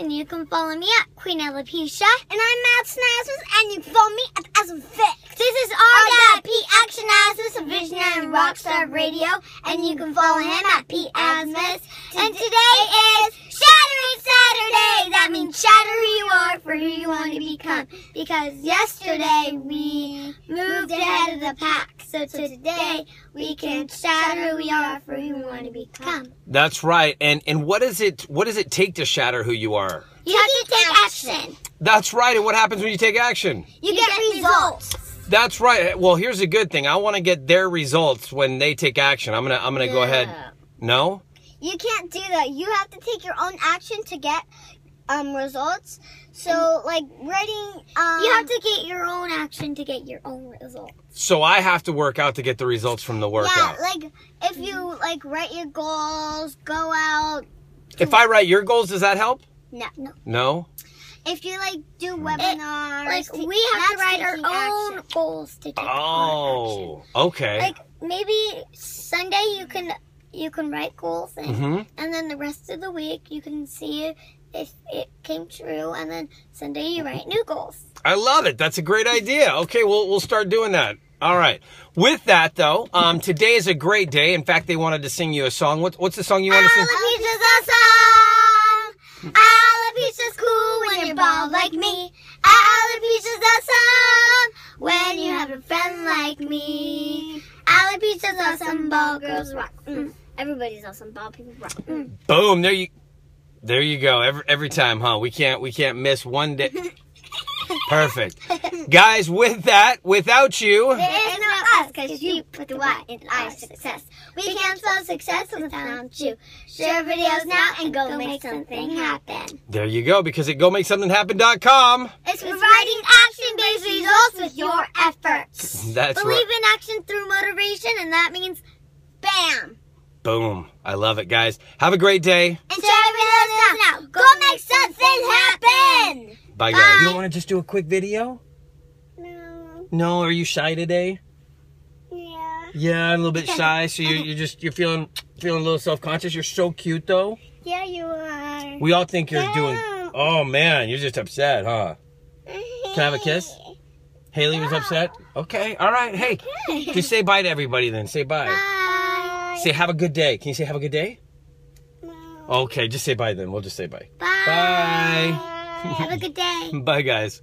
and you can follow me at Queen Alopecia. And I'm Madisen Asmus, and you can follow me at Vic. This is our dad, Pete Asmus, a visionary rockstar radio, and you can follow him at Pete Asmus. And today is Shatter It Saturday. That means shatter who you are for who you want to become. Because yesterday we moved ahead of the pack, so today we can shatter who we are for who we want to become. That's right. And and what is it what does it take to shatter who you are? You have to take action. That's right. And what happens when you take action? You, get, results. That's right. Well, here's a good thing. I want to get their results when they take action. I'm going to I'm going to go ahead. No? You can't do that. You have to take your own action to get um results. So like writing um You have to get your own action to get your own results. So I have to work out to get the results from the workout. yeah, workout. like if you like write your goals, go out. If I write your goals, does that help? No, no. No? If you like do webinars, Like take- we have to write our own action. goals to take our Oh, okay. Like maybe Sunday you can you can write goals and, Mhm. and then the rest of the week you can see if it came true and then Sunday you write new goals. I love it. That's a great idea. Okay, we'll we'll start doing that. All right. With that though, um, today is a great day. In fact, they wanted to sing you a song. What, what's the song you want to sing? Alopecia's awesome. Alopecia's cool when you're bald like me. Alopecia's awesome when you have a friend like me. Alopecia's awesome. Bald girls rock. Mm. Everybody's awesome. Bald people rock. Mm. Boom. There you. There you go. Every every time, huh? We can't we can't miss one day. Perfect. Guys, with that, without you, There is no us because you put the Y in our success. We can't spell success without you. Share videos now and go make something happen. there you go, because at GoMakeSomethingHappen.com. It's providing action-based results with your efforts. That's Believe right. in action through motivation, and that means Bam! Boom. I love it, guys. Have a great day. and share videos now. Go make something happen. Bye, guys. You don't want to just do a quick video? No. No. Are you shy today? Yeah. Yeah, a little bit shy. So you're, you're just you're feeling feeling a little self conscious. You're so cute though. Yeah, you are. We all think you're doing. Oh man, you're just upset, huh? Can I have a kiss? Hailey was upset. Okay, all right. Hey, just say bye to everybody then. Say bye. Bye. Say have a good day. Can you say have a good day? No. Okay, just say bye then. We'll just say bye. Bye. Bye. Have a good day. Bye, guys.